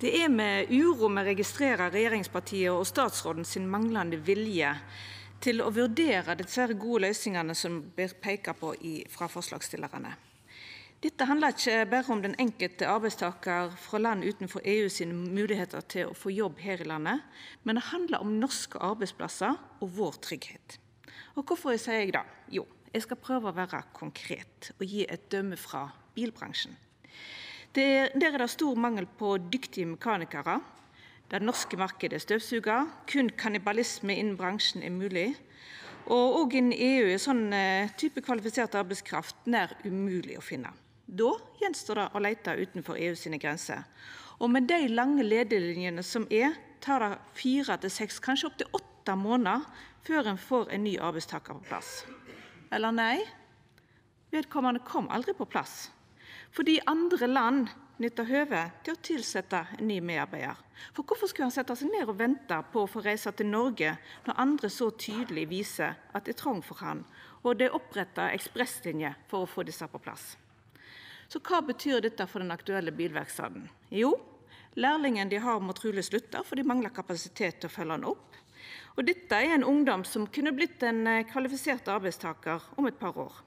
Det er med uro me registrerer regjeringspartia og statsråden sin manglande vilje til å vurdera desse gode løysingane som vert peika på frå forslagsstillarane. Dette handlar ikkje berre om den enkelte arbeidstakar frå land utanfor EU sine moglegheiter til å få jobb her i landet, men det handlar om norske arbeidsplassar og vår tryggleik. Kvifor seier eg det? Jo, eg skal prøva å vera konkret og gje eit døme frå bilbransjen. Der er det stor mangel på dyktige mekanikarar. Den norske marknaden er støvsuga. Berre kannibalisme innan bransjen er mogleg. Òg innan EU er slik type kvalifisert arbeidskraft nær umogleg å finna. Då står det å leita utanfor EU sine grenser. Med dei lange leielinjene som er, tek det fire til seks, kanskje opptil åtte månader før ein får ein ny arbeidstakar på plass. Eller nei, vedkomande kom aldri på plass fordi andre land nyttar høvet til å tilsetja ein ny medarbeider. For Kvifor skulle han setja seg ned og venta på å få reisa til Noreg når andre så tydeleg viser at det er trong for han, og det er oppretta ekspresslinjer for å få desse på plass? Så Kva betyr dette for den aktuelle bilverkstaden? Jo, lærlingen de har, må truleg slutta, for de manglar kapasitet til å følgja han opp. Og Dette er ein ungdom som kunne blitt ein kvalifisert arbeidstakar om et par år.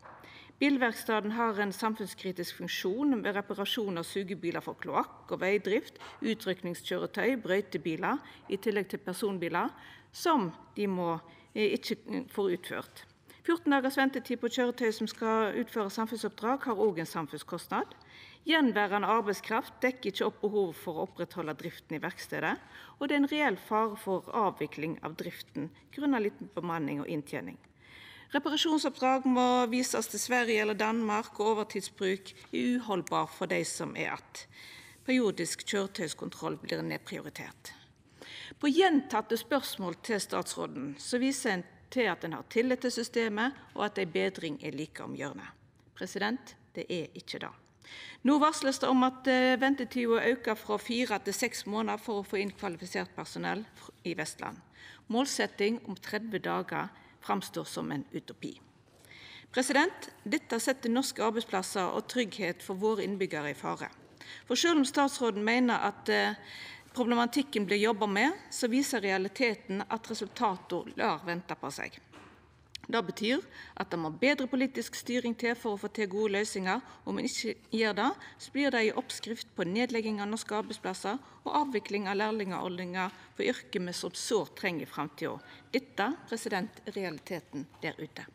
Bilverkstaden har ein samfunnskritisk funksjon ved reparasjon av sugebilar for kloakk og vegdrift, utrykkingskøyretøy, brøytebilar i tillegg til personbilar som dei ikkje får utført. 14 dagars ventetid på køyretøy som skal utføra samfunnsoppdrag, har òg ein samfunnskostnad. Gjenværende arbeidskraft dekkjer ikkje opp behovet for å oppretthalda drifta i verkstaden, og det er ein reell fare for avvikling av drifta grunna lita bemanning og inntening. Reparasjonsoppdrag må visast til Sverige eller Danmark, og overtidsbruk er uhaldbar for dei som er att. Periodisk køyretøyskontroll vert nedprioritert. På gjentekne spørsmål til statsråden viser ein til at ein har tillit til systemet, og at ei betring er like om hjørnet. Det er ikkje det. No varsles det om at ventetida aukar frå fire til seks månader for å få inn kvalifisert personell i Vestland. Målsetting om 30 dagar framstår som ein utopi. Dette set norske arbeidsplassar og tryggleiken for våre innbyggjarar i fare. For Sjølv om statsråden meiner at problematikken vert jobba med, viser realiteten at resultata lèt venta på seg. Det betyr at det må betre politisk styring til for å få til gode løysingar. Om ein ikkje gjer det, vert det ei oppskrift på nedlegging av norske arbeidsplassar og avvikling av lærlingordninga for yrke me så sårt treng i framtida. Dette er realiteten der ute.